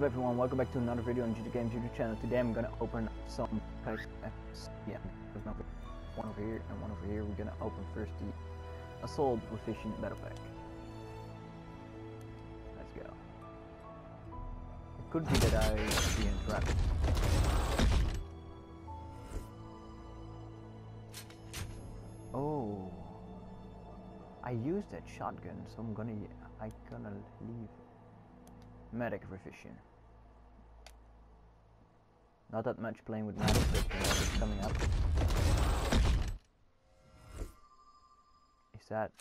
up everyone, welcome back to another video on GG Games YouTube channel. Today I'm gonna open some packs. Yeah, there's another one over here and one over here. We're gonna open first the Assault Efficient Battle Pack. Let's go. It could be that I be interrupted. Oh, I used that shotgun, so I'm gonna I gonna leave. Medic revision. Not that much playing with medic, but it's coming up. Is that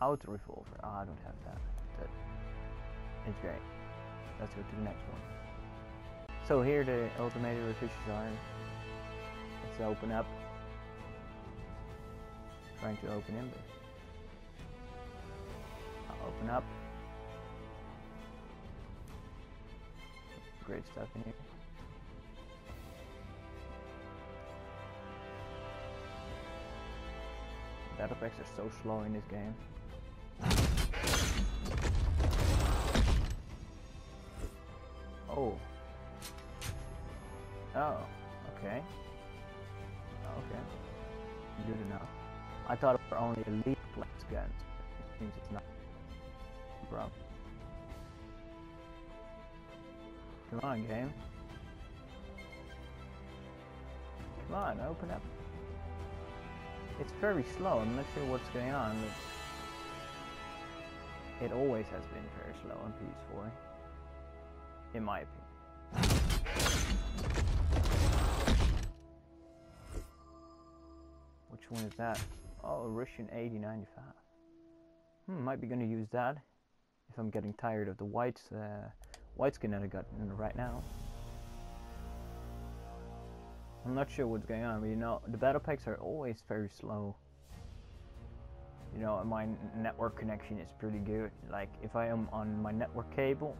auto revolver? Oh, I don't have that. That it's great. Let's go to the next one. So here the automated revisions are. Let's open up. Trying to open him, but I'll open up. Great stuff in here. Battle packs are so slow in this game. Oh. Oh, okay. Oh, okay. Good enough. I thought it were only elite class guns. It seems it's not. Bro. Come on, game. Come on, open up. It's very slow. I'm not sure what's going on, it always has been very slow on PS4, in my opinion. Which one is that? Oh, Russian 1895. Hmm, might be gonna use that if I'm getting tired of the white uh, white skin that I got right now. I'm not sure what's going on, but you know, the battle packs are always very slow. You know, my network connection is pretty good. Like, if I am on my network cable,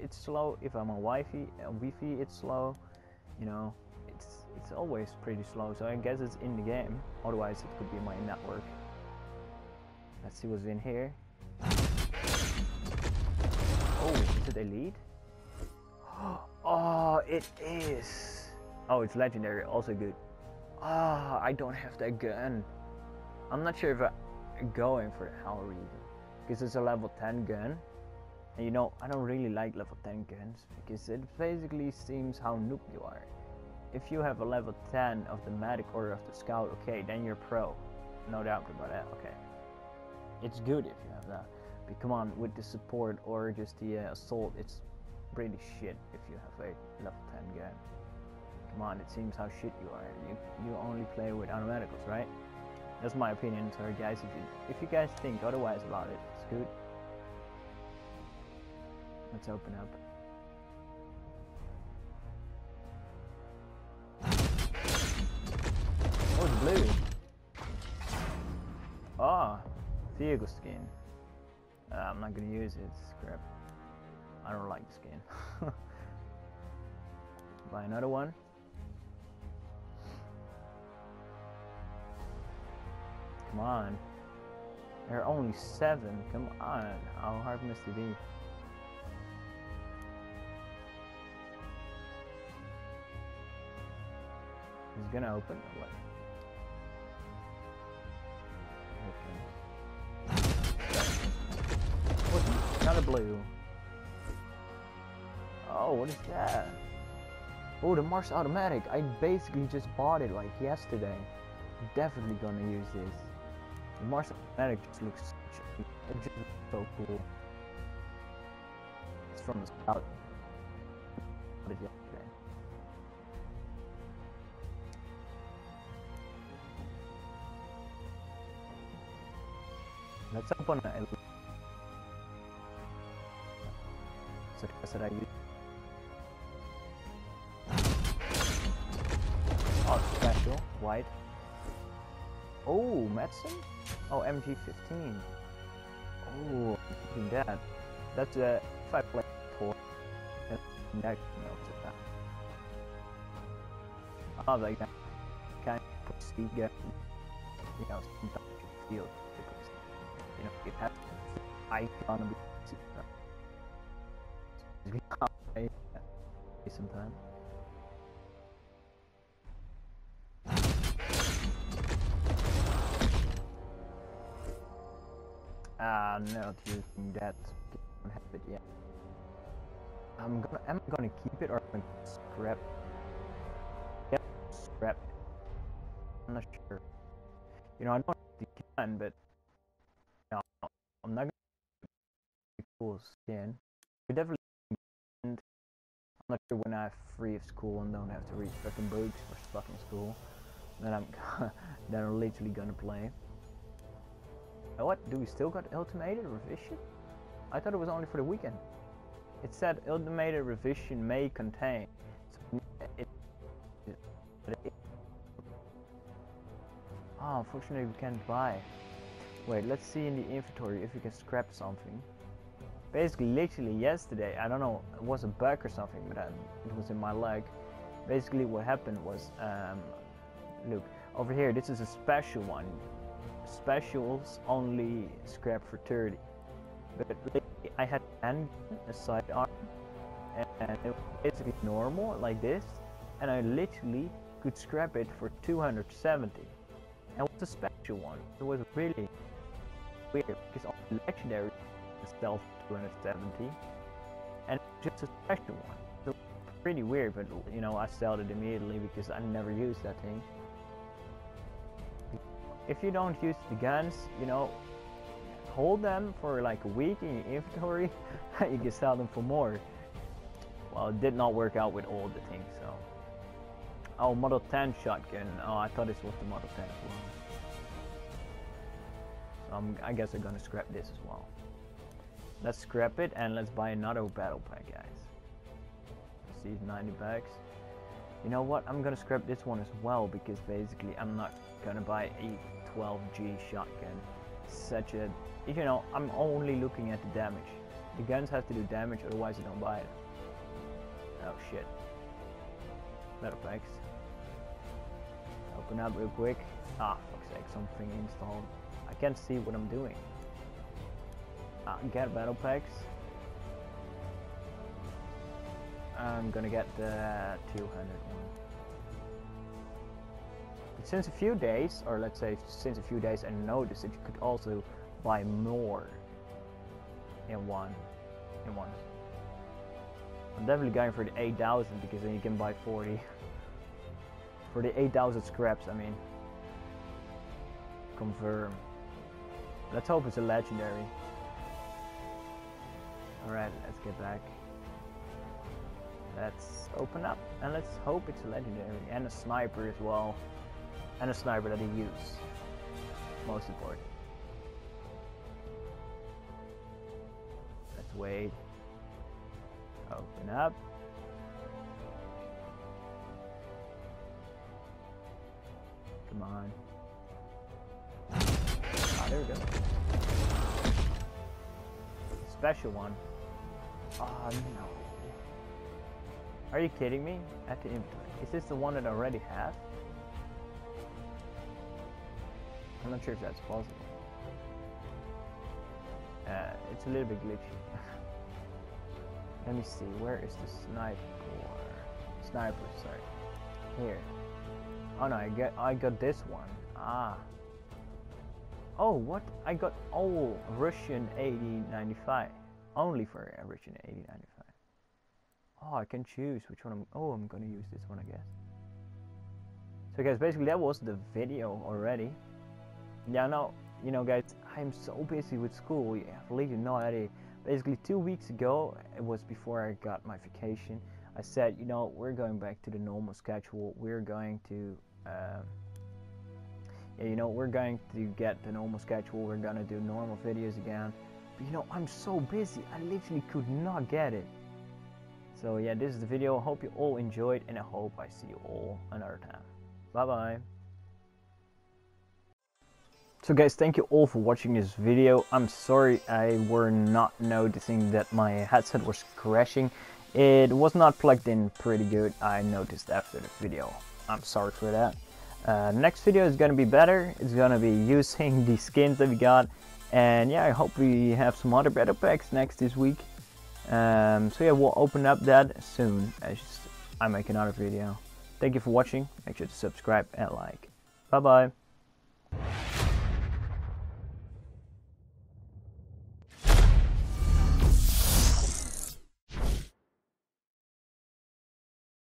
it's slow. If I'm on Wi-Fi, uh, Wi-Fi, it's slow. You know, it's it's always pretty slow. So I guess it's in the game. Otherwise, it could be my network. Let's see what's in here. Oh, is it elite? Oh, it is. Oh, it's legendary. Also good. Ah, oh, I don't have that gun. I'm not sure if I'm going for the Hellriegel. Because it's a level 10 gun. And you know, I don't really like level 10 guns. Because it basically seems how noob you are. If you have a level 10 of the medic or of the scout, okay, then you're pro. No doubt about that, okay. It's good if you have that. But come on, with the support or just the uh, assault, it's pretty shit if you have a level 10 gun. Come on, it seems how shit you are. You you only play with automaticals, right? That's my opinion. Sorry guys, if you if you guys think otherwise about it, it's good. Let's open up. Oh, it's blue. Ah, oh, vehicle skin. Uh, I'm not gonna use it, it's crap. I don't like the skin. Buy another one. Come on. There are only seven. Come on. How hard must it be? He's gonna open what? Not a blue. Oh, what is that? Oh, the Mars Automatic. I basically just bought it like yesterday. Definitely gonna use this. The Mars Automatic just looks it's just so cool. It's from the scout. Let's open a so that's what I use. Oh, special, white. Oh, medicine? Oh, MG15. Oh, that. That's a uh, if I play four, then that it down. Oh, like that. Kind of proceed, get, you know, sometimes you feel because, you know, it has icon of the play Ah, not using that. Don't have it yet. I'm gonna. Am I gonna keep it or am I scrap? Yep, scrap. I'm not sure. You know, I don't can, but no, I'm not gonna cool skin. We definitely. I'm not sure when I'm free of school and don't have to read fucking books for fucking school. Then I'm then I'm literally gonna play. What? Do we still got ultimated revision? I thought it was only for the weekend. It said ultimated revision may contain. So it, it, oh, unfortunately we can't buy. Wait, let's see in the inventory if we can scrap something. Basically, literally yesterday, I don't know, it was a bug or something, but um, it was in my leg. Basically, what happened was, um, look, over here, this is a special one specials only scrap for 30 but I had and a sidearm and it was basically normal like this and I literally could scrap it for 270 and it was a special one. It was really weird because all legendary itself 270 and just a special one. So pretty weird but you know I sold it immediately because I never used that thing if you don't use the guns, you know, hold them for like a week in your inventory, you can sell them for more. Well, it did not work out with all the things, so. Oh, Model 10 shotgun. Oh, I thought this was the Model 10 as well. So I'm, I guess I'm gonna scrap this as well. Let's scrap it and let's buy another battle pack, guys. See, 90 bucks. You know what? I'm gonna scrap this one as well because basically I'm not gonna buy a 12G shotgun. Such a, you know, I'm only looking at the damage. The guns have to do damage, otherwise you don't buy it. Oh shit. Metal packs. Open up real quick. Ah, fuck's sake, something installed. I can't see what I'm doing. Ah, get battle packs. I'm gonna get the 200 one since a few days, or let's say since a few days, I noticed that you could also buy more in one. In one. I'm definitely going for the 8,000 because then you can buy 40. for the 8,000 scraps, I mean. Confirm. Let's hope it's a legendary. Alright, let's get back. Let's open up and let's hope it's a legendary and a sniper as well and a sniper that he use. Most important. Let's wait. Open up. Come on. Ah, there we go. Special one. Oh no. Are you kidding me? At the inventory. Is this the one that I already have? I'm not sure if that's possible. Uh, it's a little bit glitchy. Let me see, where is the sniper? Sniper, sorry. Here. Oh no, I got I got this one. Ah. Oh, what? I got all Russian 1895. Only for Russian 1895. Oh, I can choose which one I'm. Oh, I'm gonna use this one, I guess. So, guys, basically that was the video already. Yeah, no, you know, guys, I'm so busy with school. You have literally no idea. Basically, two weeks ago, it was before I got my vacation. I said, you know, we're going back to the normal schedule. We're going to, uh, yeah, you know, we're going to get the normal schedule. We're gonna do normal videos again. But you know, I'm so busy. I literally could not get it. So yeah, this is the video. I hope you all enjoyed, and I hope I see you all another time. Bye bye. So guys, thank you all for watching this video. I'm sorry I were not noticing that my headset was crashing. It was not plugged in pretty good, I noticed after the video. I'm sorry for that. Uh, next video is gonna be better. It's gonna be using the skins that we got. And yeah, I hope we have some other better packs next this week. Um, so yeah, we'll open up that soon as I make another video. Thank you for watching. Make sure to subscribe and like. Bye bye.